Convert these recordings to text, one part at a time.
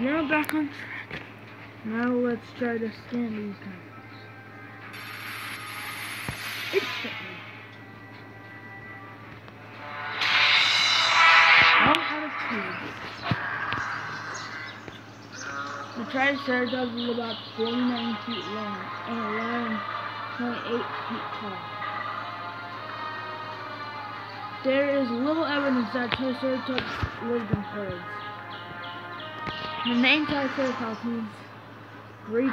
Now back on track. Now let's try to scan these guys. Instantly. One out of two. The Triceratops is about 49 feet long and 11.8 feet tall. There is little evidence that Triceratops lived in herds. The name Triceratops means three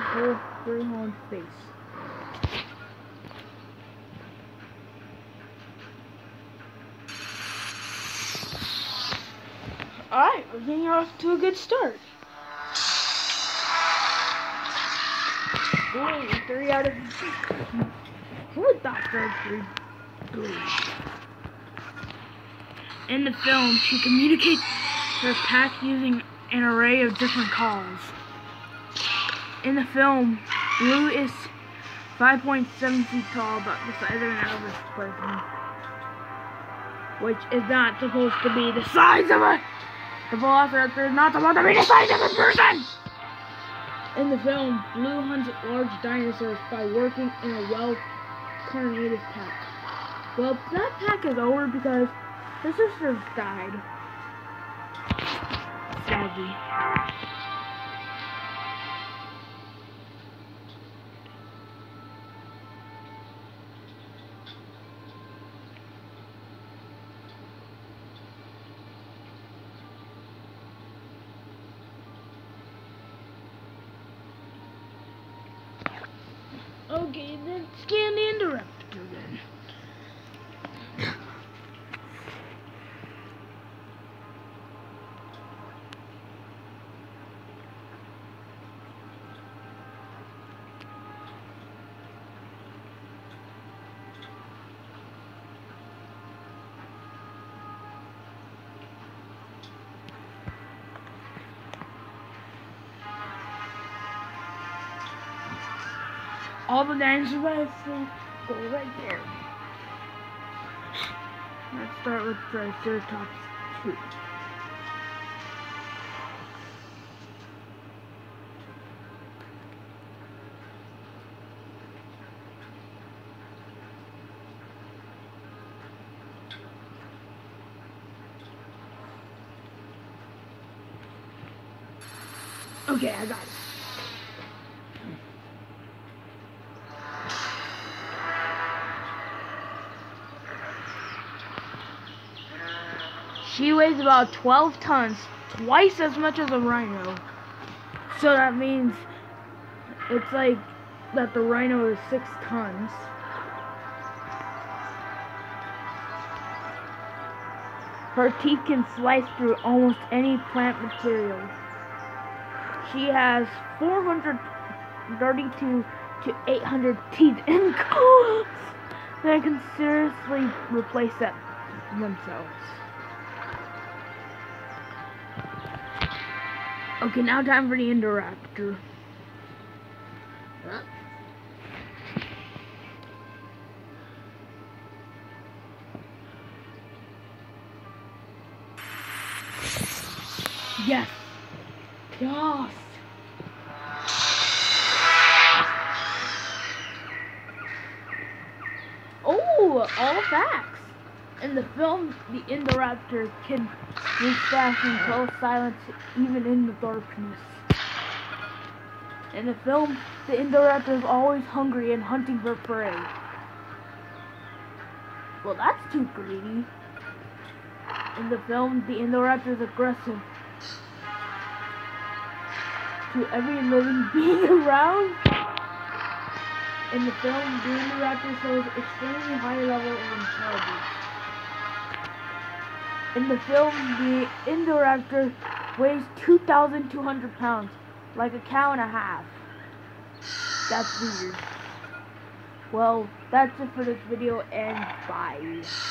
horned face. Alright, we're getting off to a good start. Ooh, three out of Who would thought those three? In the film, she communicates her pack using an array of different calls. In the film, Lou is 5.7 feet tall, about the size of an average person. Which is not supposed to be the size of a... The Velociraptor is not supposed to be the size of a person! In the film, Blue hunts large dinosaurs by working in a well-coordinated pack. Well, that pack is over because her sisters died. Okay, then scan the Indoraptor All the dinosaurs I go right there. Let's start with Triceratops 2. Okay, I got it. She weighs about 12 tons, twice as much as a rhino. So that means it's like that the rhino is 6 tons. Her teeth can slice through almost any plant material. She has 432 to 800 teeth in claws that can seriously replace that themselves. Okay, now time for the Indoraptor. Yes. Yes. Oh, all facts. In the film, the Indoraptor can move fast in close silence even in the darkness. In the film, the Indoraptor is always hungry and hunting for prey. Well, that's too greedy. In the film, the Indoraptor is aggressive to every living being around. In the film, the Indoraptor shows extremely high level of intelligence. In the film, the Indoraptor weighs 2,200 pounds, like a cow and a half. That's weird. Well, that's it for this video, and bye.